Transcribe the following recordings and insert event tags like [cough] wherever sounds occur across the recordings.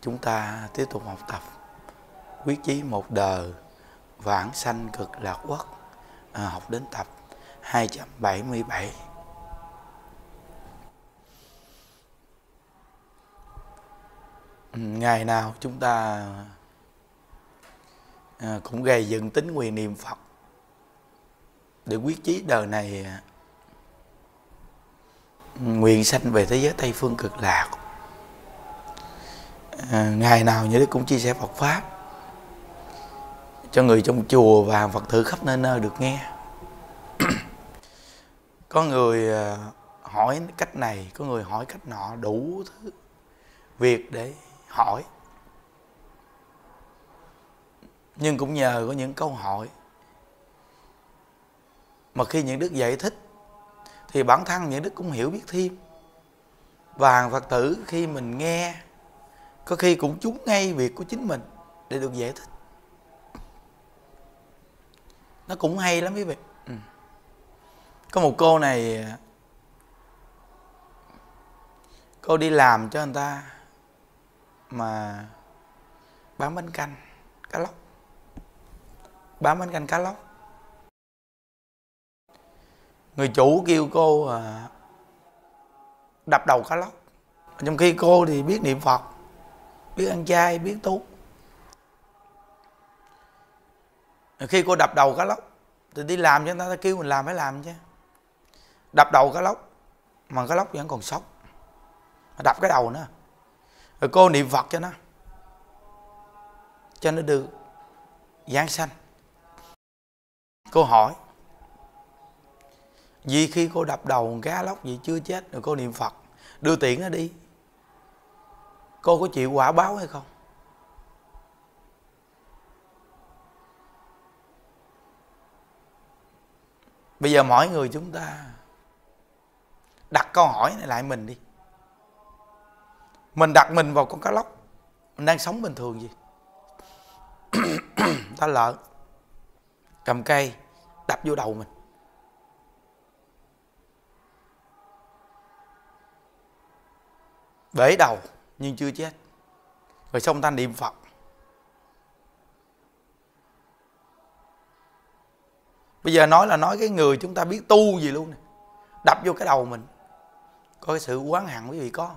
chúng ta tiếp tục học tập. Quyết chí một đời vãng sanh cực lạc quốc. À, học đến tập 277 ngày nào chúng ta à, cũng gây dựng tính nguyện niệm Phật để quyết chí đời này à, nguyện sanh về thế giới Tây phương cực lạc à, ngày nào như thế cũng chia sẻ Phật pháp cho người trong chùa và Phật tử khắp nơi nơi được nghe. [clears throat] Có người à, hỏi cách này có người hỏi cách nọ đủ thứ việc để hỏi. Nhưng cũng nhờ có những câu hỏi. Mà khi những đức giải thích thì bản thân những đức cũng hiểu biết thêm. Và phật tử khi mình nghe có khi cũng trúng ngay việc của chính mình để được giải thích. Nó cũng hay lắm quý vị. Ừ. có một cô này cô đi làm cho người ta mà bán bánh canh cá lóc. Bán bánh canh cá lóc. Người chủ kêu cô à, đập đầu cá lóc. Trong khi cô thì biết niệm phật biết ăn chay, biết tu khi cô đập đầu cá lóc, thì đi làm cho người ta kêu mình làm phải làm chứ. Đập đầu cá lóc, mà cá lóc vẫn còn sống đập cái đầu nữa. Rồi cô niệm phật cho nó. Cho nó được giáng sanh. Cô hỏi, vì khi cô đập đầu cá lóc gì chưa chết, rồi cô niệm phật, đưa tiền nó đi cô có chịu quả báo hay không? Bây giờ mỗi người chúng ta đặt câu hỏi này lại mình đi. Mình đặt mình vào con cá lóc, mình đang sống bình thường gì? [coughs] Ta lợn, cầm cây, đập vô đầu mình. Bể đầu nhưng chưa chết. Rồi xong ta niệm phật. Bây giờ nói là nói cái người chúng ta biết tu gì luôn này. đập vô cái đầu mình. Có cái sự quán hận quý vị có.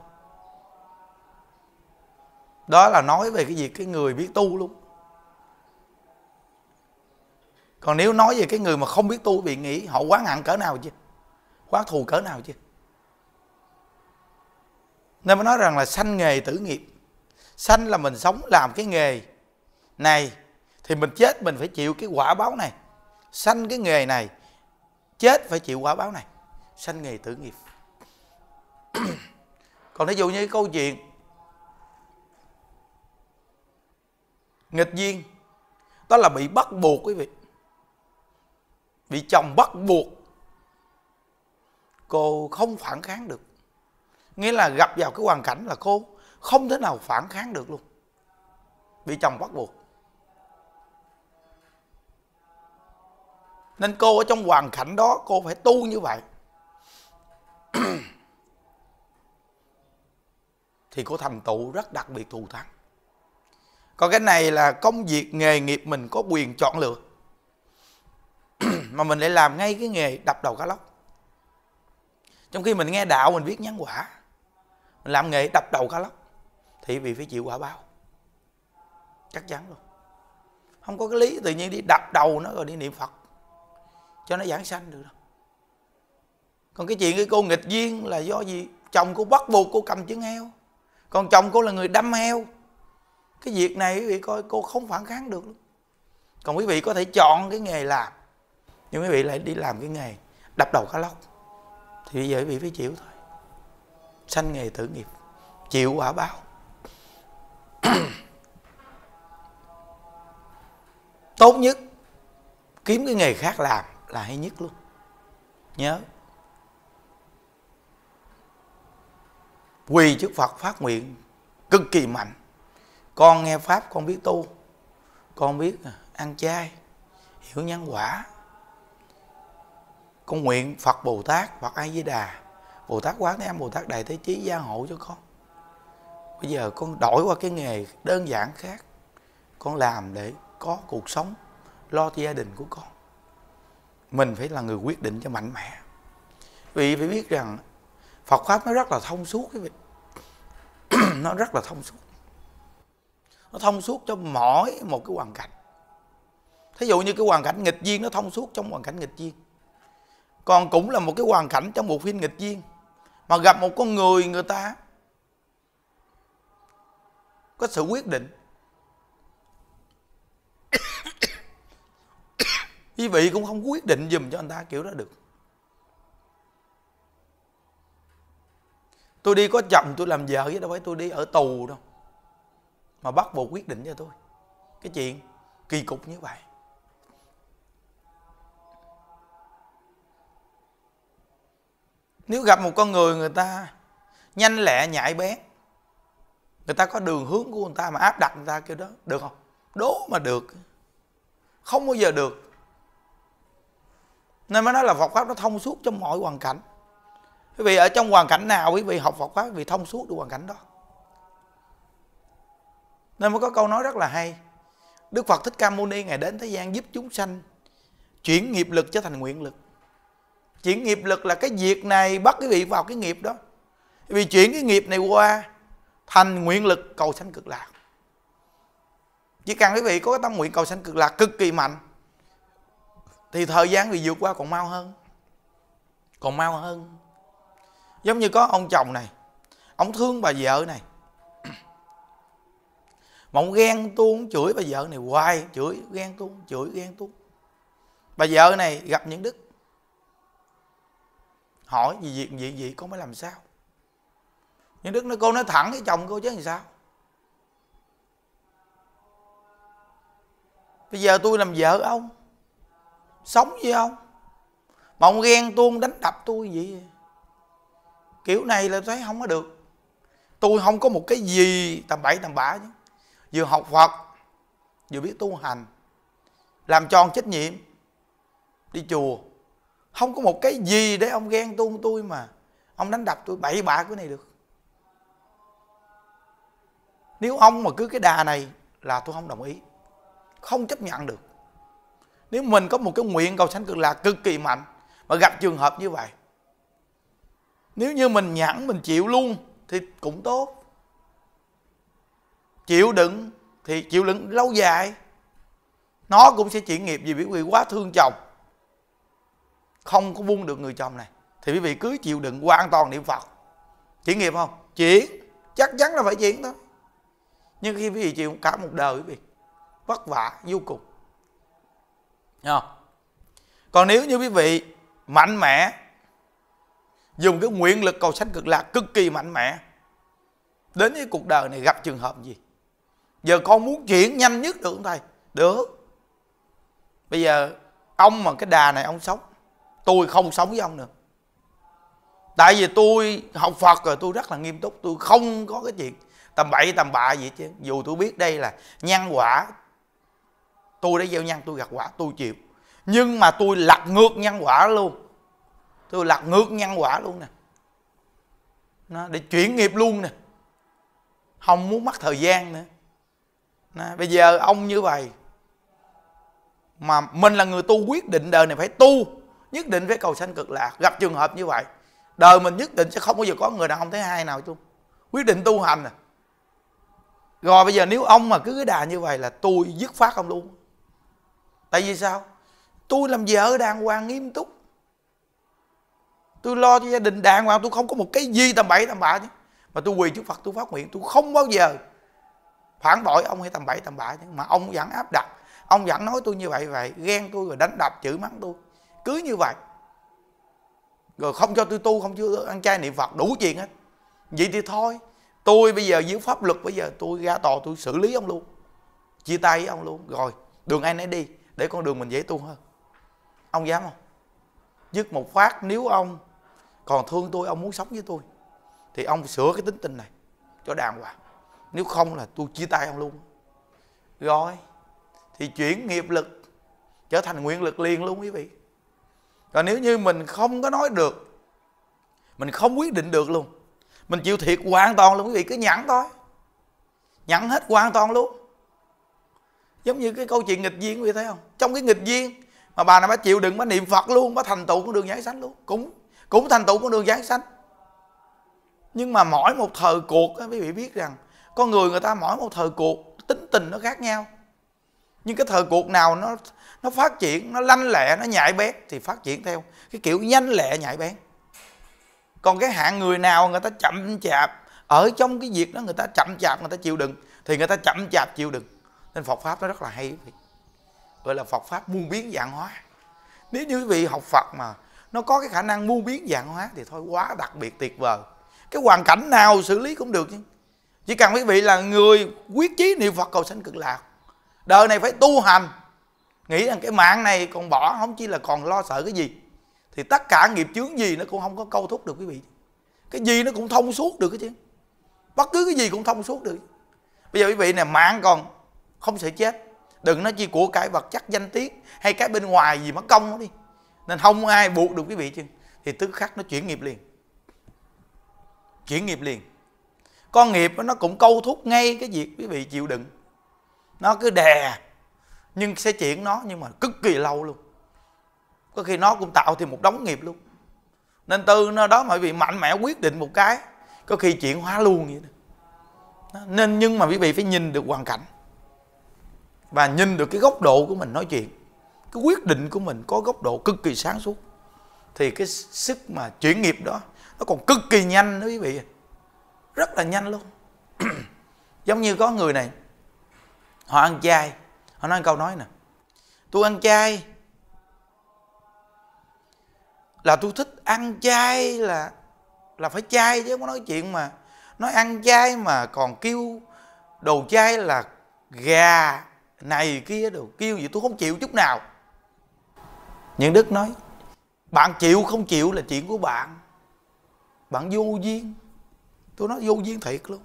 Đó là nói về cái việc cái người biết tu luôn. Còn nếu nói về cái người mà không biết tu, bị nghĩ, họ quán hận cỡ nào chứ? Quán thù cỡ nào chứ? Nên mới nói rằng là sanh nghề tử nghiệp. Sanh là mình sống làm cái nghề này thì mình chết mình phải chịu cái quả báo này. Sanh cái nghề này, chết phải chịu quả báo này. Sanh nghề tử nghiệp. [coughs] Còn ví dụ như cái câu chuyện nghịch duyên, đó là bị bắt buộc quý vị. Bị chồng bắt buộc, cô không phản kháng được nghĩa là gặp vào cái hoàn cảnh là cô không thể nào phản kháng được luôn. Bị chồng bắt buộc. Nên cô ở trong hoàn cảnh đó, cô phải tu như vậy. Thì cô thành tựu rất đặc biệt thù thắng. Còn cái này là công việc nghề nghiệp mình có quyền chọn lựa. [clears throat] Mà mình lại làm ngay cái nghề đập đầu cá lóc. Trong khi mình nghe đạo, mình biết nhắn quả mình làm nghề đập đầu cá lóc thì vì phải chịu quả báo. Chắc chắn luôn. Không có cái lý tự nhiên đi đập đầu nó rồi đi niệm phật. Cho nó giảng sanh được đâu. Còn cái chuyện cái cô nghịch duyên là do gì? Chồng cô bắt buộc cô cầm chân heo. Còn chồng cô là người đâm heo. Cái việc này quý vị coi, cô không phản kháng được luôn. Còn quý vị có thể chọn cái nghề làm. Nhưng quý vị lại đi làm cái nghề đập đầu cá lóc thì bây giờ quý vị phải chịu thôi sanh nghề tử nghiệp, chịu quả báo. [clears throat] Tốt nhất, kiếm cái nghề khác làm là hay nhất luôn. Nhớ. Quỳ trước phật phát nguyện cực kỳ mạnh. Con nghe pháp, con biết tu, con biết à, ăn chay, hiểu nhân quả. Con nguyện phật bồ tát phật a di đà bồ tát quán thế âm bồ tát đại thế chí gia hộ cho con. Bây giờ con đổi qua cái nghề đơn giản khác. Con làm để có cuộc sống, lo cho gia đình của con. Mình phải là người quyết định cho mạnh mẽ. Vì phải biết rằng Phật pháp nó rất là thông suốt cái vị. [clears throat] Nó rất là thông suốt. Nó thông suốt cho mỗi một cái hoàn cảnh. Thí dụ như cái hoàn cảnh nghịch duyên, nó thông suốt trong hoàn cảnh nghịch duyên. Còn cũng là một cái hoàn cảnh trong một phim nghịch duyên mà gặp một con người người ta có sự quyết định. [coughs] Quý vị cũng không quyết định dùm cho anh ta kiểu đó được. Tôi đi có chồng tôi làm vợ chứ, đâu phải tôi đi ở tù đâu. Mà bắt buộc quyết định cho tôi. Cái chuyện kỳ cục như vậy. Nếu gặp một con người người ta nhanh lẹ nhạy bén, người ta có đường hướng của người ta mà áp đặt người ta kêu đó, được không? Đố mà được. Không bao giờ được. Nên mới nói là Phật pháp nó thông suốt trong mọi hoàn cảnh. Quý vị, ở trong hoàn cảnh nào quý vị học Phật pháp, quý vị thông suốt được hoàn cảnh đó. Nên mới có câu nói rất là hay. Đức Phật Thích Ca Mâu Ni ngày đến thế gian giúp chúng sanh chuyển nghiệp lực trở thành nguyện lực chuyển nghiệp lực là cái việc này bắt quý vị vào cái nghiệp đó. Vì chuyển cái nghiệp này qua, thành nguyện lực cầu sanh cực lạc. Chỉ cần quý vị có cái tâm nguyện cầu sanh cực lạc cực kỳ mạnh, thì thời gian bị vượt qua còn mau hơn. Còn mau hơn. Giống như có ông chồng này, ông thương bà vợ này. Mà ông ghen tuông chửi bà vợ này hoài, chửi, ghen tuông, chửi, ghen tuông. Bà vợ này gặp những đức hỏi gì gì gì gì con mới làm sao? Nhưng đức nói cô nói thẳng với chồng cô chứ làm sao? Bây giờ tôi làm vợ ông, sống với ông, mà ông ghen tuông đánh đập tôi vậy. Kiểu này là thấy không có được. Tôi không có một cái gì tầm bậy tầm bạ chứ. Vừa học phật, vừa biết tu hành, làm tròn trách nhiệm, đi chùa không có một cái gì để ông ghen tuông tôi mà. Ông đánh đập tôi, bậy bạ cái này được. Nếu ông mà cứ cái đà này là tôi không đồng ý. Không chấp nhận được. Nếu mình có một cái nguyện cầu sanh cực lạc cực kỳ mạnh, mà gặp trường hợp như vậy, nếu như mình nhẫn mình chịu luôn thì cũng tốt. Chịu đựng thì chịu đựng lâu dài. Nó cũng sẽ chuyển nghiệp vì quý vị quá thương chồng không có buông được người chồng này. Thì quý vị cứ chịu đựng hoàn toàn niệm phật. Chuyển nghiệp không? Chuyển chắc chắn là phải chuyển thôi. Nhưng khi quý vị chịu cả một đời quý vị, vất vả, vô cùng. Nha. còn nếu như quý vị mạnh mẽ, dùng cái nguyện lực cầu sanh cực lạc cực kỳ mạnh mẽ, đến cái cuộc đời này gặp trường hợp gì? Giờ con muốn chuyển nhanh nhất được không thầy? Được. Bây giờ ông mà cái đà này ông sống tôi không sống với ông nữa. Tại vì tôi học phật rồi tôi rất là nghiêm túc tôi không có cái chuyện tầm bậy tầm bạ gì chứ dù tôi biết đây là nhân quả tôi đã gieo nhân tôi gặt quả tôi chịu. Nhưng mà tôi lật ngược nhân quả luôn. Tôi lật ngược nhân quả luôn nè. Nó, để chuyển nghiệp luôn nè. Không muốn mất thời gian nữa. Nó, bây giờ ông như vậy mà mình là người tu quyết định đời này phải tu nhất định phải cầu sanh cực lạc. Gặp trường hợp như vậy, đời mình nhất định sẽ không bao giờ có người đàn ông thứ hai nào chung. Quyết định tu hành à. Rồi bây giờ nếu ông mà cứ cái đà như vậy là tôi dứt phát ông luôn tại vì sao? Tôi làm vợ đàng hoàng nghiêm túc. Tôi lo cho gia đình đàng hoàng, tôi không có một cái gì tầm bậy tầm bạ chứ. Mà tôi quỳ trước phật, tôi phát nguyện, tôi không bao giờ phản bội ông hay tầm bậy tầm bạ chứ. Mà ông vẫn áp đặt, ông vẫn nói tôi như vậy vậy ghen tôi rồi đánh đập, chửi mắng tôi cứ như vậy. Rồi không cho tôi tu, không cho ăn chay niệm phật, đủ chuyện hết. Vậy thì thôi, tôi bây giờ dưới pháp luật bây giờ tôi ra tòa tôi xử lý ông luôn. Chia tay với ông luôn. Rồi, đường ai nấy đi để con đường mình dễ tu hơn. Ông dám không? Dứt một phát, nếu ông còn thương tôi, ông muốn sống với tôi, thì ông sửa cái tính tình này cho đàng hoàng. Nếu không là tôi chia tay ông luôn. Rồi, thì chuyển nghiệp lực trở thành nguyện lực liền luôn quý vị còn nếu như mình không có nói được, mình không quyết định được luôn, mình chịu thiệt hoàn toàn luôn, quý vị, cứ nhẫn thôi. Nhẫn hết hoàn toàn luôn. Giống như cái câu chuyện nghịch duyên, quý vị thấy không? Trong cái nghịch duyên mà bà này bà chịu đựng, bà niệm phật luôn, bà thành tựu con đường giải sanh luôn. Cũng cũng thành tựu con đường giải sanh. Nhưng mà mỗi một thời cuộc quý vị biết rằng, con người người ta mỗi một thời cuộc tính tình nó khác nhau nhưng cái thời cuộc nào nó nó phát triển, nó lanh lẹ, nó nhạy bén thì phát triển theo. Cái kiểu nhanh lẹ nhạy bén. Còn cái hạng người nào người ta chậm chạp, ở trong cái việc đó người ta chậm chạp, người ta chịu đựng, thì người ta chậm chạp chịu đựng. Nên Phật pháp nó rất là hay gọi là Phật pháp muôn biến dạng hóa. Nếu như quý vị học Phật mà nó có cái khả năng muôn biến dạng hóa thì thôi, quá đặc biệt, tuyệt vời. Cái hoàn cảnh nào xử lý cũng được chứ. Chỉ cần quý vị là người quyết chí niệm Phật cầu sanh cực lạc đời này phải tu hành. Nghĩ rằng cái mạng này còn bỏ, không chỉ là còn lo sợ cái gì. Thì tất cả nghiệp chướng gì nó cũng không có câu thúc được quý vị. Cái gì nó cũng thông suốt được cái chứ. Bất cứ cái gì cũng thông suốt được. Bây giờ quý vị này mạng còn không sẽ chết. Đừng nói chi của cái vật chất danh tiết hay cái bên ngoài gì mất công nó đi. Nên không ai buộc được quý vị chứ. Thì tức khắc nó chuyển nghiệp liền. Chuyển nghiệp liền. Con nghiệp nó cũng câu thúc ngay cái việc quý vị chịu đựng nó cứ đè, nhưng sẽ chuyển nó nhưng mà cực kỳ lâu luôn. Có khi nó cũng tạo thêm một đống nghiệp luôn. Nên từ nơi đó mà quý vị mạnh mẽ quyết định một cái, có khi chuyển hóa luôn vậy đó. nên nhưng mà quý vị phải nhìn được hoàn cảnh và nhìn được cái góc độ của mình nói chuyện. Cái quyết định của mình có góc độ cực kỳ sáng suốt. Thì cái sức mà chuyển nghiệp đó, nó còn cực kỳ nhanh đó quý vị rất là nhanh luôn. [clears throat] Giống như có người này họ ăn chay. Họ nói câu nói nè. Tôi ăn chay là tôi thích ăn chay là là phải chay chứ không có nói chuyện mà. Nói ăn chay mà còn kêu đồ chay là gà này kia đồ, kêu gì tôi không chịu chút nào. Những đức nói, bạn chịu không chịu là chuyện của bạn. Bạn vô duyên. Tôi nói, vô duyên thiệt luôn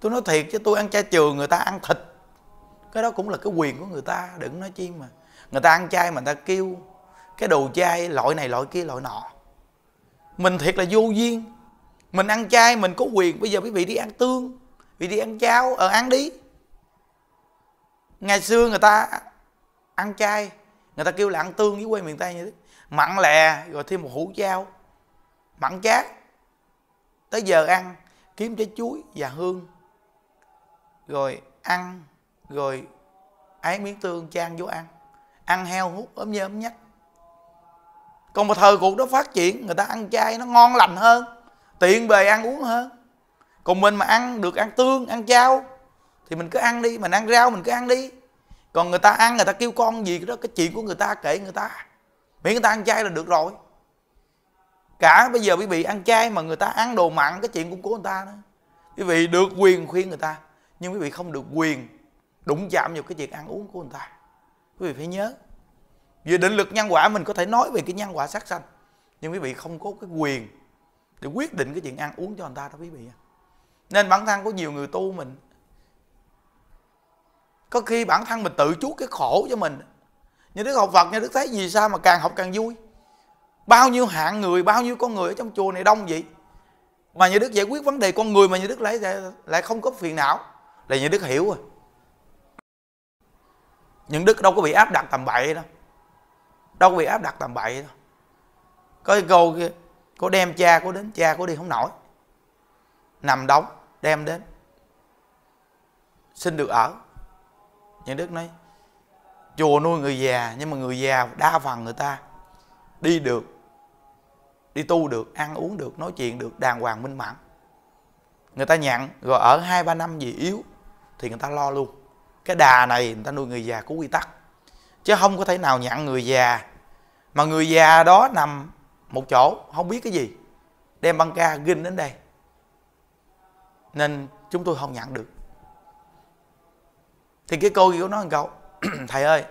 tôi nói thiệt chứ tôi ăn chay trường người ta ăn thịt. Cái đó cũng là cái quyền của người ta đừng nói chi mà. Người ta ăn chay mà người ta kêu cái đồ chay loại này loại kia loại nọ. Mình thiệt là vô duyên. Mình ăn chay mình có quyền. Bây giờ quý vị đi ăn tương vị đi ăn cháo ở ờ, ăn đi. Ngày xưa người ta ăn chay người ta kêu là ăn tương với quê miền tây như thế. Mặn lè rồi thêm một hũ chao mặn chát. Tới giờ ăn kiếm trái chuối và hương rồi ăn, rồi ái miếng tương chan vô ăn. Ăn heo, hút, ốm nhơ ốm nhách còn mà thời cuộc đó phát triển, người ta ăn chay nó ngon lành hơn, tiện bề ăn uống hơn. Còn mình mà ăn được ăn tương, ăn chao thì mình cứ ăn đi, mình ăn rau mình cứ ăn đi. Còn người ta ăn, người ta kêu con gì đó, cái chuyện của người ta kể người ta. Miễn người ta ăn chay là được rồi. Cả bây giờ quý vị ăn chay mà người ta ăn đồ mặn, cái chuyện cũng của người ta nữa quý vị được quyền khuyên người ta nhưng quý vị không được quyền đụng chạm vào cái việc ăn uống của người ta. Quý vị phải nhớ. Về định lực nhân quả, mình có thể nói về cái nhân quả sát sanh. Nhưng quý vị không có cái quyền để quyết định cái chuyện ăn uống cho người ta đó quý vị nên bản thân có nhiều người tu mình. Có khi bản thân mình tự chuốc cái khổ cho mình. Như đức học phật, như đức thấy gì sao mà càng học càng vui. Bao nhiêu hạng người, bao nhiêu con người ở trong chùa này đông vậy? Mà như đức giải quyết vấn đề con người mà như đức lại lại không có phiền não là như đức hiểu rồi. Những đức đâu có bị áp đặt tầm bậy đâu. Đâu có bị áp đặt tầm bậy đâu. Có cái cô kia cô đem cha cô đến cha cô đi không nổi. Nằm đóng, đem đến. Xin được ở. Những đức nói, chùa nuôi người già, nhưng mà người già đa phần người ta đi được, đi tu được, ăn uống được, nói chuyện được, đàng hoàng minh mẫn người ta nhận rồi ở hai ba năm gì yếu thì người ta lo luôn. Cái đà này người ta nuôi người già có quy tắc. Chứ không có thể nào nhận người già mà người già đó nằm một chỗ, không biết cái gì, đem băng ca ginh đến đây. Nên chúng tôi không nhận được. Thì cái cô kia nói một câu, [clears throat] thầy ơi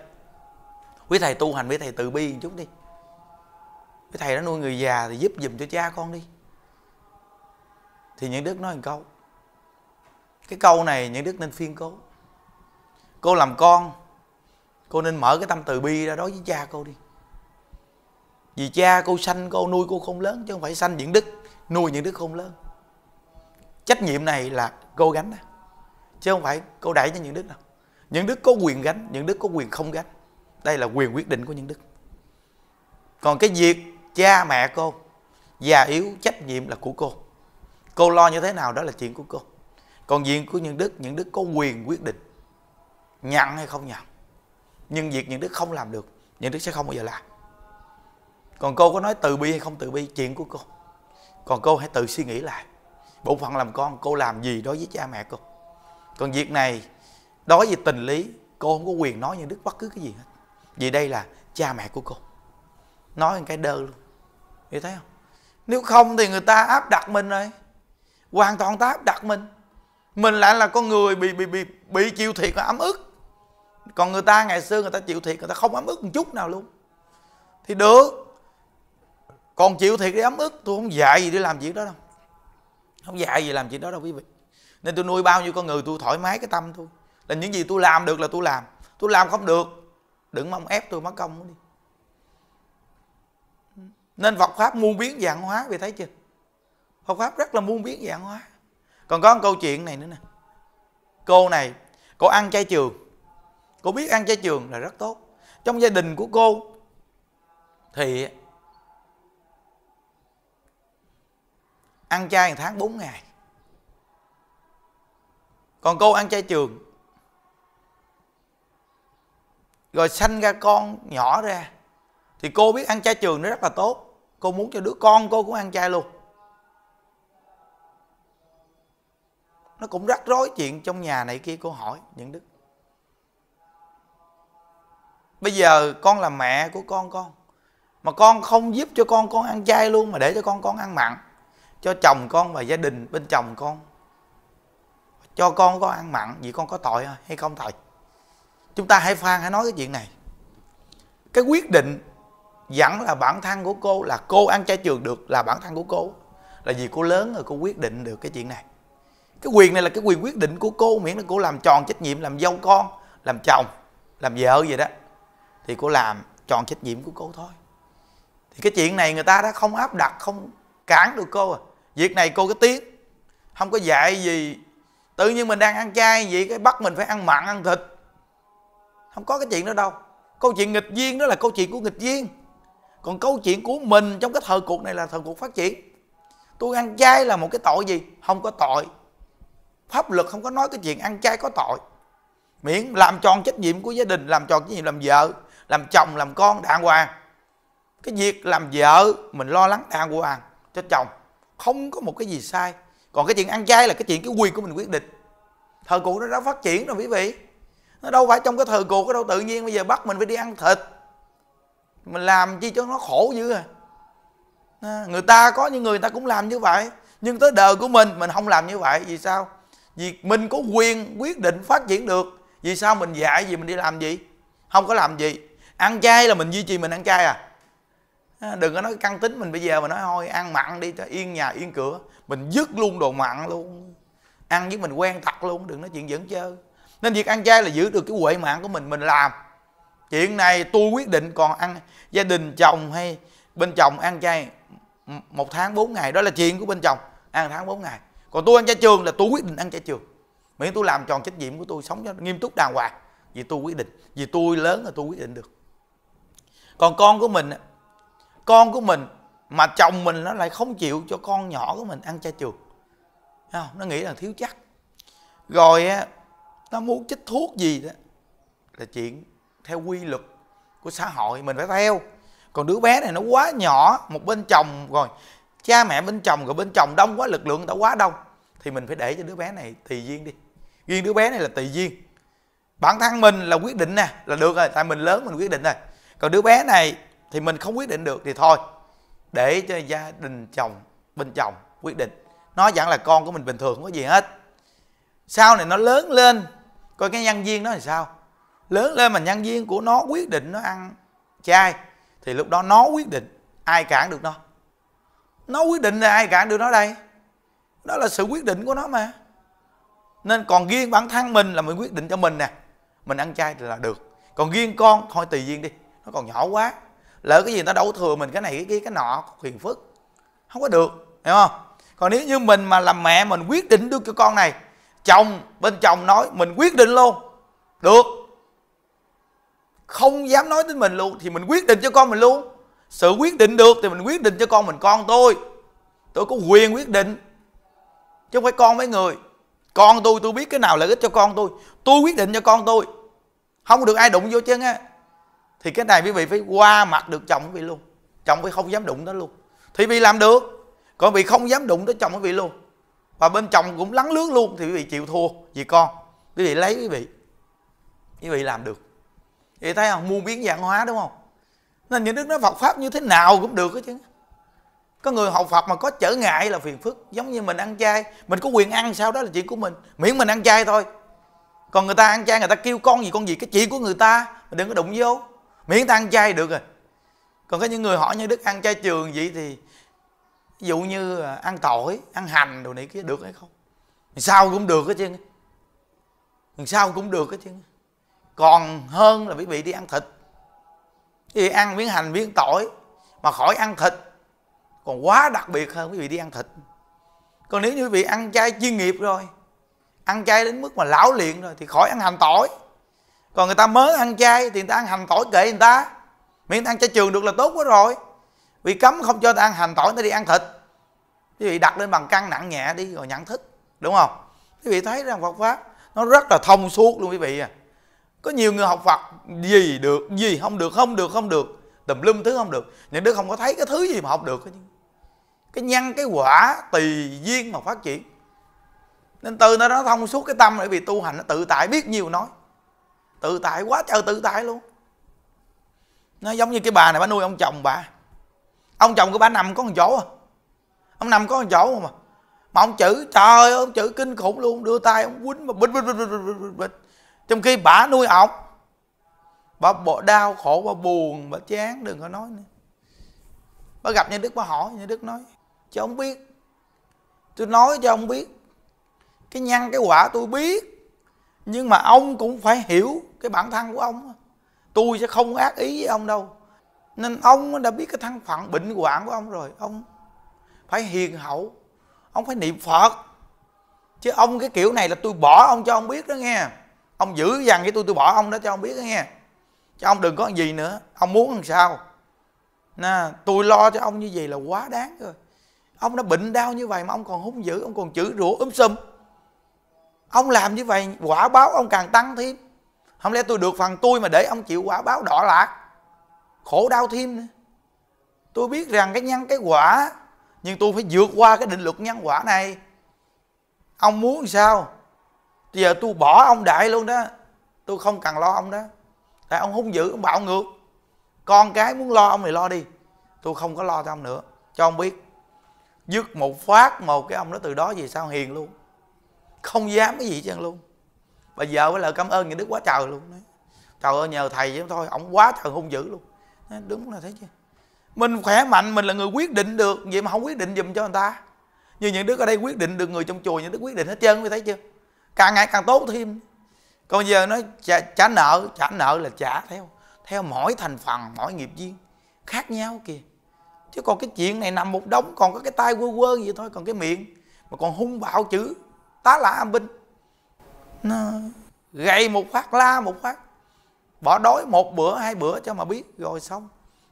quý thầy tu hành, với thầy từ bi một chút đi. Quý thầy đã nuôi người già thì giúp giùm cho cha con đi. Thì những đức nói một câu cái câu này những đức nên phiên cố. Cô làm con, cô nên mở cái tâm từ bi ra đối với cha cô đi. Vì cha cô sanh, cô nuôi cô không lớn chứ không phải sanh những đức, nuôi những đức không lớn. Trách nhiệm này là cô gánh đó, chứ không phải cô đẩy cho những đức đâu. Những đức có quyền gánh, những đức có quyền không gánh. Đây là quyền quyết định của những đức. Còn cái việc cha mẹ cô già yếu trách nhiệm là của cô. Cô lo như thế nào đó là chuyện của cô còn việc của những đức những đức có quyền quyết định nhận hay không nhận. Nhưng việc những đức không làm được những đức sẽ không bao giờ làm. Còn cô có nói từ bi hay không từ bi, chuyện của cô. Còn cô hãy tự suy nghĩ lại. Bộ phận làm con, cô làm gì đối với cha mẹ cô? Còn việc này, đối với tình lý, cô không có quyền nói những đức bất cứ cái gì hết. Vì đây là cha mẹ của cô. Nói một cái đơ luôn. Hiểu thấy không? Nếu không thì người ta áp đặt mình rồi. Hoàn toàn ta áp đặt mình mình lại là con người bị bị bị bị chịu thiệt và ấm ức. Còn người ta, ngày xưa người ta chịu thiệt, người ta không ấm ức một chút nào luôn. Thì được. Còn chịu thiệt để ấm ức. Tôi không dạy gì để làm chuyện đó đâu. Không dạy gì làm chuyện đó đâu, quý vị. Nên tôi nuôi bao nhiêu con người, tôi thoải mái cái tâm tôi. Là những gì tôi làm được là tôi làm. Tôi làm không được, đừng mong ép tôi mất công đi. Nên Phật pháp muôn biến dạng hóa vì thấy chưa? Phật pháp rất là muôn biến dạng hóa còn có một câu chuyện này nữa nè. Cô này, cô ăn chay trường. Cô biết ăn chay trường là rất tốt. Trong gia đình của cô thì ăn chay một tháng 4 ngày. Còn cô ăn chay trường, rồi sanh ra con nhỏ ra, thì cô biết ăn chay trường nó rất là tốt. Cô muốn cho đứa con cô cũng ăn chay luôn. Nó cũng rắc rối chuyện trong nhà này kia cô hỏi những đức. Bây giờ con là mẹ của con con, mà con không giúp cho con con ăn chay luôn, mà để cho con con ăn mặn, cho chồng con và gia đình bên chồng con. Cho con có ăn mặn vì con có tội hay không thầy chúng ta hãy phan, hãy nói cái chuyện này. Cái quyết định vẫn là bản thân của cô, là cô ăn chay trường được là bản thân của cô. Là vì cô lớn rồi cô quyết định được cái chuyện này cái quyền này là cái quyền quyết định của cô miễn là cô làm tròn trách nhiệm làm dâu con, làm chồng, làm vợ vậy đó. Thì cô làm tròn trách nhiệm của cô thôi. Thì cái chuyện này người ta đã không áp đặt, không cản được cô à. Việc này cô có tiếng không có dạy gì. Tự nhiên mình đang ăn chay vậy, cái bắt mình phải ăn mặn, ăn thịt. Không có cái chuyện đó đâu. Câu chuyện nghịch duyên đó là câu chuyện của nghịch duyên. Còn câu chuyện của mình trong cái thời cuộc này là thời cuộc phát triển. Tôi ăn chay là một cái tội gì? Không có tội pháp luật không có nói cái chuyện ăn chay có tội. Miễn làm tròn trách nhiệm của gia đình làm tròn trách nhiệm làm vợ làm chồng làm con đàng hoàng. Cái việc làm vợ mình lo lắng đàng hoàng cho chồng. Không có một cái gì sai. Còn cái chuyện ăn chay là cái chuyện cái quyền của mình quyết định. Thời cuộc nó đã phát triển rồi quý vị. Nó đâu phải trong cái thời cuộc đâu tự nhiên bây giờ bắt mình phải đi ăn thịt. Mình làm chi cho nó khổ dữ à. Người ta có những người, người ta cũng làm như vậy. Nhưng tới đời của mình mình không làm như vậy vì sao? Vì mình có quyền quyết định phát triển được. Vì sao mình dạy gì mình đi làm gì? Không có làm gì. Ăn chay là mình duy trì mình ăn chay à? à đừng có nói căng tính mình bây giờ mà nói thôi, ăn mặn đi cho yên nhà, yên cửa. Mình dứt luôn đồ mặn luôn. Ăn với mình quen thật luôn, đừng nói chuyện dẫn chơi. Nên việc ăn chay là giữ được cái huệ mạng của mình mình làm. Chuyện này tôi quyết định còn ăn gia đình, chồng hay bên chồng ăn chay một tháng 4 ngày, đó là chuyện của bên chồng. Ăn tháng 4 ngày còn tôi ăn chay trường là tôi quyết định ăn chay trường. Miễn tôi làm tròn trách nhiệm của tôi, sống cho nghiêm túc đàng hoàng, vì tôi quyết định. Vì tôi lớn là tôi quyết định được. Còn con của mình con của mình mà chồng mình nó lại không chịu cho con nhỏ của mình ăn chay trường. Không? nó nghĩ là thiếu chắc. Rồi nó muốn chích thuốc gì đó là chuyện theo quy luật của xã hội, mình phải theo. Còn đứa bé này nó quá nhỏ, một bên chồng, rồi cha mẹ bên chồng rồi bên chồng đông quá, lực lượng người ta quá đông. Thì mình phải để cho đứa bé này tùy duyên đi. Riêng đứa bé này là tùy duyên. Bản thân mình là quyết định nè, là được rồi, tại mình lớn mình quyết định rồi. Còn đứa bé này thì mình không quyết định được thì thôi, để cho gia đình chồng bên chồng quyết định. Nó vẫn là con của mình bình thường, không có gì hết. Sau này nó lớn lên, coi cái nhân viên nó là sao? Lớn lên mà nhân viên của nó quyết định nó ăn chay, thì lúc đó nó quyết định ai cản được nó nó quyết định là ai cản được nó đây? Đó là sự quyết định của nó mà. Nên còn riêng bản thân mình là mình quyết định cho mình nè. Mình ăn chay là được. Còn riêng con, thôi tùy duyên đi. Nó còn nhỏ quá. Lỡ cái gì nó đấu thừa mình, cái này, cái kia, cái nọ phiền phức. Không có được, hiểu không? Còn nếu như mình mà làm mẹ, mình quyết định được cho con này, chồng, bên chồng nói, mình quyết định luôn. Được. Không dám nói đến mình luôn, thì mình quyết định cho con mình luôn sự quyết định được thì mình quyết định cho con mình con tôi. Tôi có quyền quyết định, chứ không phải con mấy người. Con tôi tôi biết cái nào lợi ích cho con tôi. Tôi quyết định cho con tôi. Không được ai đụng vô chân á thì cái này quý vị phải qua mặt được chồng quý vị luôn. Chồng phải không dám đụng đó luôn. Thì vì làm được. Còn vị không dám đụng tới chồng quý vị luôn. Và bên chồng cũng lắng lướt luôn, thì quý vị chịu thua vì con. Quý vị lấy quý vị. Quý vị làm được. Vậy thấy không? Muôn biến dạng hóa đúng không? Nên những đức nói Phật pháp như thế nào cũng được hết chứ. Có người học Phật mà có trở ngại là phiền phức. Giống như mình ăn chay. Mình có quyền ăn sao đó là chuyện của mình. Miễn mình ăn chay thôi. Còn người ta ăn chay, người ta kêu con gì con gì, cái chuyện của người ta, mình đừng có đụng vô. Miễn ta ăn chay được rồi. Còn có những người hỏi như đức ăn chay trường vậy thì, ví dụ như à, ăn tỏi, ăn hành đồ này kia được hay không? Sao cũng được hết chứ. Sao cũng được hết chứ. Còn hơn là quý vị đi ăn thịt thì ăn miếng hành, miếng tỏi, mà khỏi ăn thịt. Còn quá đặc biệt hơn quý vị đi ăn thịt. Còn nếu như quý vị ăn chay chuyên nghiệp rồi, ăn chay đến mức mà lão luyện rồi, thì khỏi ăn hành tỏi. Còn người ta mới ăn chay thì người ta ăn hành tỏi kệ người ta. Miễn ăn chay trường được là tốt quá rồi. Vì cấm không cho ta ăn hành tỏi, người ta đi ăn thịt. Quý vị đặt lên bằng cân nặng nhẹ đi, rồi nhận thức, đúng không? Quý vị thấy rằng Phật pháp nó rất là thông suốt luôn quý vị à có nhiều người học Phật, gì được, gì không được không được không được. Tùm lum thứ không được. Những đứa không có thấy cái thứ gì mà học được cái nhân, cái quả, tùy duyên mà phát triển. Nên từ nó nó thông suốt cái tâm bởi vì tu hành, nó tự tại biết nhiều nói. Tự tại quá trời tự tại luôn. Nó giống như cái bà này, bà nuôi ông chồng bà. Ông chồng của bà nằm có một chỗ à. Ông nằm có một chỗ mà. Mà ông chữ, trời ơi, ông chữ kinh khủng luôn. Đưa tay ông quýnh mà bịch bịch bịch bịch bịch bịch trong khi bà nuôi ổng bà bộ đau khổ bà buồn bà chán, đừng có nói nữa. Bà gặp nhà đức bà hỏi nhà đức nói, cho ông biết, tôi nói cho ông biết, cái nhân, cái quả tôi biết, nhưng mà ông cũng phải hiểu cái bản thân của ông tôi sẽ không ác ý với ông đâu. Nên ông đã biết cái thân phận bệnh hoạn của ông rồi. Ông phải hiền hậu, ông phải niệm phật. Chứ ông cái kiểu này là tôi bỏ ông cho ông biết đó nghe ông giữ dằn với tôi tôi bỏ ông đó cho ông biết đó nghe cho ông đừng có gì nữa. Ông muốn làm sao? Nè, tôi lo cho ông như vậy là quá đáng rồi. Ông đã bệnh đau như vậy mà ông còn hung dữ, ông còn chửi rủa úm sùm. Ông làm như vậy, quả báo ông càng tăng thêm. Không lẽ tôi được phần tôi mà để ông chịu quả báo đỏ lạc? Khổ đau thêm nữa. Tôi biết rằng cái nhân cái quả, nhưng tôi phải vượt qua cái định luật nhân quả này. Ông muốn sao? Giờ tôi bỏ ông đại luôn đó. Tôi không cần lo ông đó. Tại ông hung dữ, ông bạo ngược. Con cái muốn lo ông thì lo đi. Tôi không có lo cho ông nữa. Cho ông biết. Dứt một phát một cái ông đó từ đó về sao hiền luôn. Không dám cái gì chân luôn. Bây giờ với lời cảm ơn những đức quá trời luôn đấy trời ơi, nhờ thầy chứ thôi ổng quá trời hung dữ luôn. Đúng là thế chứ. Mình khỏe mạnh, mình là người quyết định được. Vậy mà không quyết định giùm cho người ta. Như những đứa ở đây quyết định được người trong chùa những đứa quyết định hết trơn mới thấy chưa? Càng ngày càng tốt thêm. Còn giờ nó trả, trả nợ trả nợ là trả theo theo mỗi thành phần mỗi nghiệp viên khác nhau kìa. Chứ còn cái chuyện này nằm một đống còn có cái tay quơ quơ vậy thôi còn cái miệng mà còn hung bạo chữ tá lạ âm binh. Nó gầy một phát la một phát. Bỏ đói một bữa hai bữa cho mà biết rồi xong.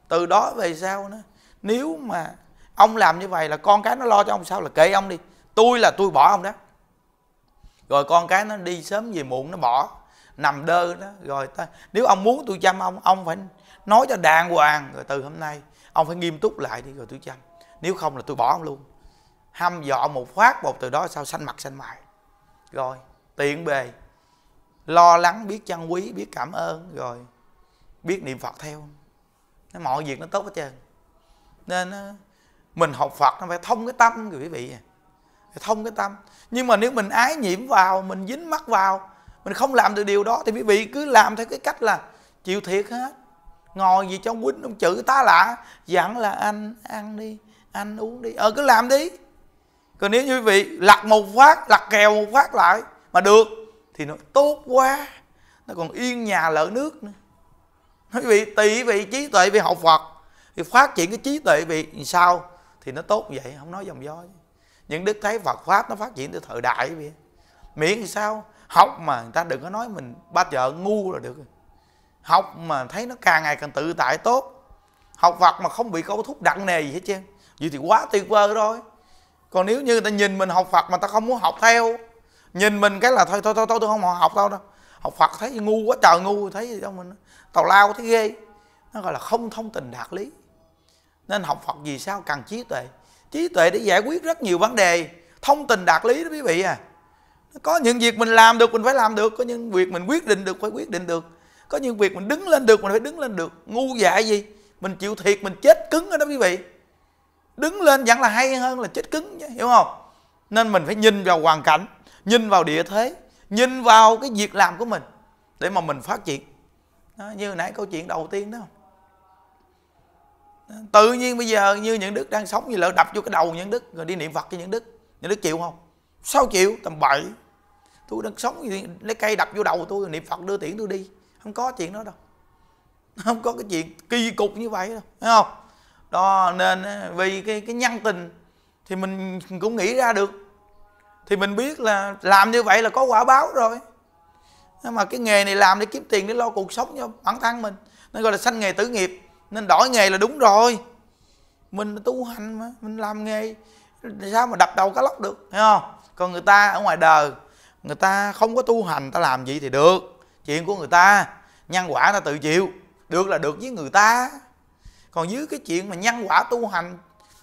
Từ đó về sau nữa nếu mà ông làm như vậy là con cái nó lo cho ông sao? Là kệ ông đi. Tôi là tôi bỏ ông đó rồi con cái nó đi sớm về muộn nó bỏ, nằm đơ đó. Rồi ta, nếu ông muốn tôi chăm ông ông phải nói cho đàng hoàng. Rồi từ hôm nay, ông phải nghiêm túc lại đi, rồi tôi chăm. Nếu không là tôi bỏ ông luôn. Hăm dọ một phát, một từ đó sao xanh mặt xanh mày rồi, tiện bề. Lo lắng, biết trân quý, biết cảm ơn. Rồi, biết niệm phật theo. Mọi việc nó tốt hết trơn. Nên mình học phật nó phải thông cái tâm rồi quý vị thông cái tâm. Nhưng mà nếu mình ái nhiễm vào, mình dính mắc vào, mình không làm được điều đó, thì quý vị cứ làm theo cái cách là chịu thiệt hết. Ngồi gì trong quýnh, ông chữ tá lạ, dặn là anh ăn đi, anh uống đi. Ờ cứ làm đi. Còn nếu như quý vị lặt một phát, lặt kèo một phát lại mà được, thì nó tốt quá. Nó còn yên nhà lỡ nước nữa. Quý vị tùy vị trí tuệ vì học phật, thì phát triển cái trí tuệ vì sao thì nó tốt vậy? Không nói dòng gió những đức thấy phật pháp nó phát triển từ thời đại vậy. Miễn thì sao học mà người ta đừng có nói mình ba chợ ngu là được học mà thấy nó càng ngày càng tự tại tốt. Học Phật mà không bị câu thúc nặng nề gì hết trơn. Vậy thì quá tuyệt vời rồi. Còn nếu như người ta nhìn mình học Phật mà ta không muốn học theo nhìn mình cái là thôi thôi thôi, thôi tôi không học đâu đâu. Học Phật thấy ngu quá trời ngu thấy gì đâu mình tào lao thấy ghê. Nó gọi là không thông tình đạt lý. Nên học Phật vì sao cần trí tuệ? Trí tuệ để giải quyết rất nhiều vấn đề. Thông tình đạt lý đó quý vị à. Có những việc mình làm được mình phải làm được. Có những việc mình quyết định được phải quyết định được. Có những việc mình đứng lên được mình phải đứng lên được. Ngu dại gì? Mình chịu thiệt mình chết cứng đó quý vị. Đứng lên vẫn là hay hơn là chết cứng chứ hiểu không? Nên mình phải nhìn vào hoàn cảnh nhìn vào địa thế nhìn vào cái việc làm của mình để mà mình phát triển. Đó, như nãy câu chuyện đầu tiên đó tự nhiên bây giờ như những đức đang sống như lỡ đập vô cái đầu những đức rồi đi niệm phật cho những đức những đức chịu không? Sao chịu? Tầm bậy. Tôi đang sống lấy cây đập vô đầu tôi, niệm phật đưa tiễn tôi đi. Không có chuyện đó đâu. Không có cái chuyện kỳ cục như vậy đâu, thấy không? Đó, nên à, vì cái cái nhân tình thì mình cũng nghĩ ra được. Thì mình biết là làm như vậy là có quả báo rồi. Nhưng mà cái nghề này làm để kiếm tiền để lo cuộc sống cho bản thân mình. Nên gọi là sanh nghề tử nghiệp nên đổi nghề là đúng rồi. Mình tu hành mà, mình làm nghề. Sao mà đập đầu cá lóc được, thấy không? Còn người ta ở ngoài đời, người ta không có tu hành, ta làm gì thì được. Chuyện của người ta, nhân quả ta tự chịu. Được là được với người ta. Còn dưới cái chuyện mà nhân quả tu hành,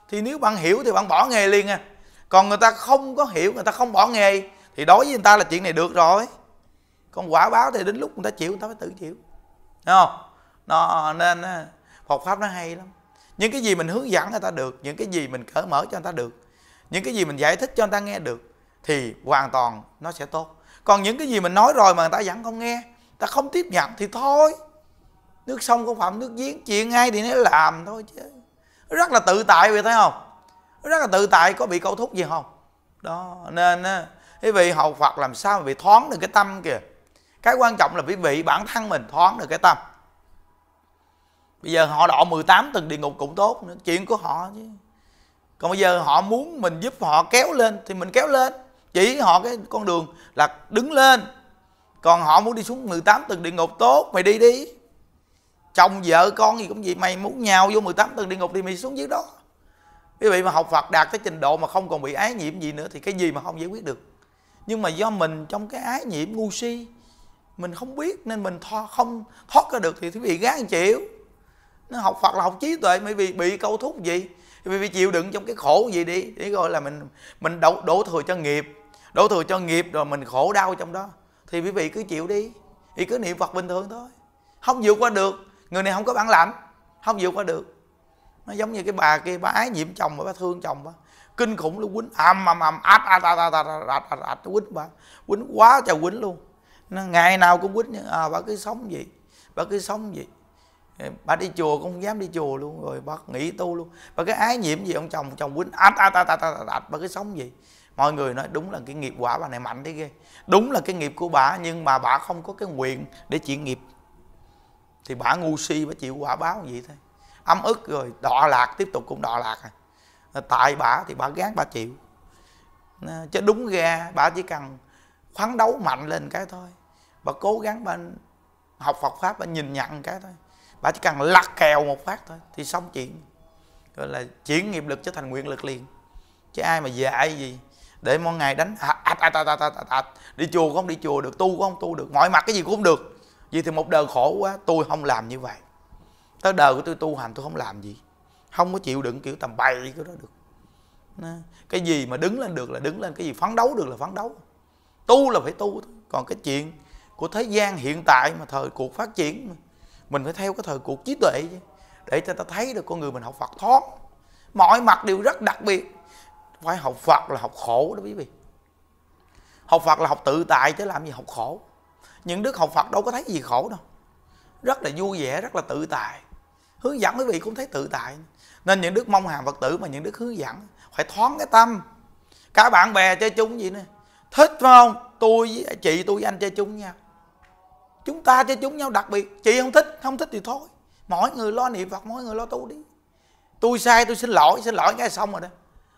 thì nếu bạn hiểu thì bạn bỏ nghề liền à. Còn người ta không có hiểu, người ta không bỏ nghề, thì đối với người ta là chuyện này được rồi. Còn quả báo thì đến lúc người ta chịu, người ta phải tự chịu. Thấy không? Nó, nên à, Phật pháp nó hay lắm. Những cái gì mình hướng dẫn người ta được, những cái gì mình cởi mở cho người ta được, những cái gì mình giải thích cho người ta nghe được thì hoàn toàn nó sẽ tốt. Còn những cái gì mình nói rồi mà người ta vẫn không nghe ta không tiếp nhận thì thôi. Nước sông không phạm, nước giếng, chuyện ai thì nó làm thôi chứ. Rất là tự tại, vậy thấy không? Rất là tự tại, có bị câu thúc gì không? Đó, nên quý vị hầu phật làm sao mà bị thoáng được cái tâm kìa. Cái quan trọng là quý vị bản thân mình thoáng được cái tâm bây giờ họ đọ 18 tầng địa ngục cũng tốt nữa chuyện của họ chứ. Còn bây giờ họ muốn mình giúp họ kéo lên thì mình kéo lên. Chỉ họ cái con đường là đứng lên. Còn họ muốn đi xuống 18 tầng địa ngục tốt mày đi đi. Chồng vợ con gì cũng vậy mày muốn nhào vô 18 tầng địa ngục thì mày xuống dưới đó. Quý vị mà học Phật đạt tới trình độ mà không còn bị ái nhiễm gì nữa thì cái gì mà không giải quyết được? Nhưng mà do mình trong cái ái nhiễm ngu si mình không biết nên mình tho, không thoát ra được thì quý vị gán chịu nó học Phật là học trí tuệ bởi vì bị câu thúc gì? Vì vì chịu đựng trong cái khổ gì đi? Để gọi là mình mình đổ, đổ thừa cho nghiệp. Đổ thừa cho nghiệp rồi mình khổ đau trong đó. Thì quý vị cứ chịu đi. Thì cứ niệm Phật bình thường thôi. Không vượt qua được. Người này không có bản lãnh. Không vượt qua được. Nó giống như cái bà kia bà ái nhiễm chồng mà bà thương chồng bà. Kinh khủng luôn quýnh ầm ầm ầm ạt ạt ạt ạt ạt ạt ạt ạt quýnh bà. Quýnh quá trời quýnh luôn. Nó ngày nào cũng quýnh à bà cứ sống gì bà cứ sống gì bà đi chùa cũng không dám đi chùa luôn, rồi bà nghỉ tu luôn. Bà cái ái nhiễm gì ông chồng chồng quýnh ách ách ách ách ách ách bà cứ sống gì mọi người nói đúng là cái nghiệp quả bà này mạnh đấy ghê. Đúng là cái nghiệp của bà, nhưng mà bà không có cái nguyện để chuyển nghiệp. Thì bà ngu si, bà chịu quả báo gì thôi. Ấm ức rồi, đọa lạc, tiếp tục cũng đọa lạc à. Tại bà thì bà gán bà chịu. Chứ đúng ra bà chỉ cần khoáng đấu mạnh lên cái thôi. Bà cố gắng bà học Phật pháp, bà nhìn nhận cái thôi bà chỉ cần lắc kèo một phát thôi, thì xong chuyện. Gọi là chuyển nghiệp lực trở thành nguyện lực liền. Chứ ai mà dạy gì, để mỗi ngày đánh ạt ạt ạt ạt ạt đi chùa cũng không đi chùa được, tu cũng không tu được, mọi mặt cái gì cũng không được. Vì thì một đời khổ quá, tôi không làm như vậy. Tới đời của tôi tu hành, tôi không làm gì. Không có chịu đựng kiểu tầm bậy cái đó được. Cái gì mà đứng lên được là đứng lên, cái gì phấn đấu được là phấn đấu. Tu là phải tu còn cái chuyện của thế gian hiện tại mà thời cuộc phát triển mình phải theo cái thời cuộc trí tuệ chứ, để cho ta thấy được con người mình học Phật thoát. Mọi mặt đều rất đặc biệt. Phải học Phật là học khổ đó quý vị. Học Phật là học tự tại chứ làm gì học khổ. Những đức học Phật đâu có thấy gì khổ đâu. Rất là vui vẻ, rất là tự tại. Hướng dẫn quý vị cũng thấy tự tại. Nên những đức mong hàng Phật tử mà những đức hướng dẫn, phải thoáng cái tâm. Cả bạn bè chơi chung gì nữa thích phải không? Tôi với chị tôi với anh chơi chung nha chúng ta chơi chúng nhau đặc biệt. Chị không thích không thích thì thôi. Mỗi người lo niệm phật mỗi người lo tu đi. Tôi sai tôi xin lỗi xin lỗi cái xong rồi đó.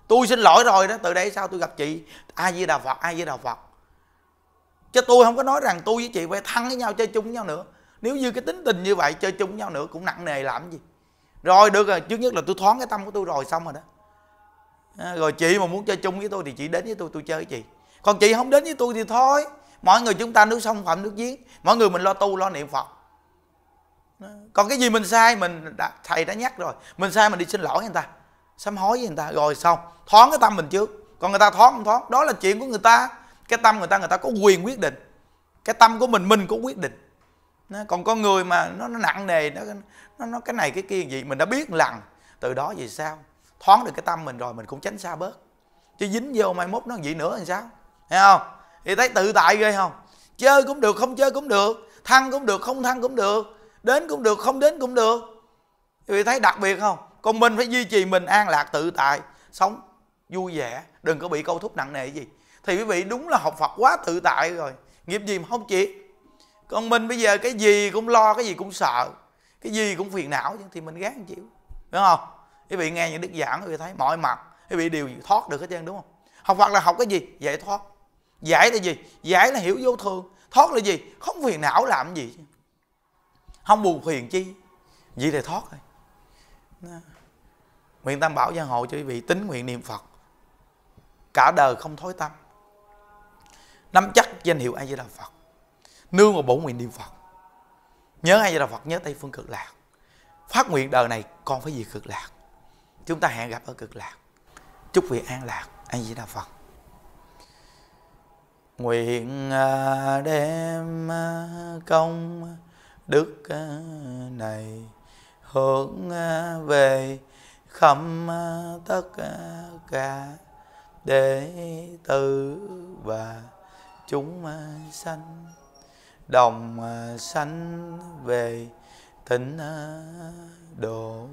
Tôi xin lỗi rồi đó từ đây sau tôi gặp chị. Ai với đạo phật ai với đạo phật. Chứ tôi không có nói rằng tôi với chị phải thân với nhau chơi chung với nhau nữa. Nếu như cái tính tình như vậy chơi chung với nhau nữa cũng nặng nề làm gì? Rồi được rồi trước nhất là tôi thoáng cái tâm của tôi rồi xong rồi đó. À, rồi chị mà muốn chơi chung với tôi thì chị đến với tôi tôi chơi với chị. Còn chị không đến với tôi thì thôi mọi người chúng ta nước sông phạm nước giếng mọi người mình lo tu lo niệm phật. Còn cái gì mình sai mình đã, thầy đã nhắc rồi. Mình sai mình đi xin lỗi người ta sám hối với người ta. Rồi xong thoáng cái tâm mình trước. Còn người ta thoáng không thoáng đó là chuyện của người ta. Cái tâm người ta người ta có quyền quyết định. Cái tâm của mình mình có quyết định. Còn con người mà nó, nó nặng nề nó, nó nó cái này cái kia gì mình đã biết lần từ đó vì sao? Thoáng được cái tâm mình rồi mình cũng tránh xa bớt. Chứ dính vô mai mốt nó gì nữa thì sao? Thấy không? Thì thấy tự tại ghê không? Chơi cũng được, không chơi cũng được. Thăng cũng được, không thăng cũng được. Đến cũng được, không đến cũng được. Thì thấy đặc biệt không? Còn mình phải duy trì mình an lạc tự tại, sống vui vẻ. Đừng có bị câu thúc nặng nề gì. Thì quý vị đúng là học phật quá tự tại rồi. Nghiệp gì mà không chịu. Còn mình bây giờ cái gì cũng lo, cái gì cũng sợ. Cái gì cũng phiền não thì mình gán chịu. Đúng không? Quý vị nghe những đức giảng, quý vị thấy mọi mặt. Quý vị đều thoát được hết trơn, đúng không? Học phật là học cái gì? Giải thoát giải là gì? Giải là hiểu vô thường. Thoát là gì? Không phiền não làm gì. Không buồn phiền chi. Vậy thì thoát rồi nguyện tam bảo gia hộ cho quý vị tính nguyện niệm phật. Cả đời không thối tâm. Nắm chắc danh hiệu a di đà phật. Nương vào bổn nguyện niệm phật. Nhớ a di đà phật, nhớ tây phương cực lạc. Phát nguyện đời này, con phải về cực lạc. Chúng ta hẹn gặp ở cực lạc. Chúc vị an lạc, a di đà phật nguyện à, đem à, công đức à, này hướng về khắp tất cả đệ tử và chúng sanh. Đồng sanh về tịnh độ.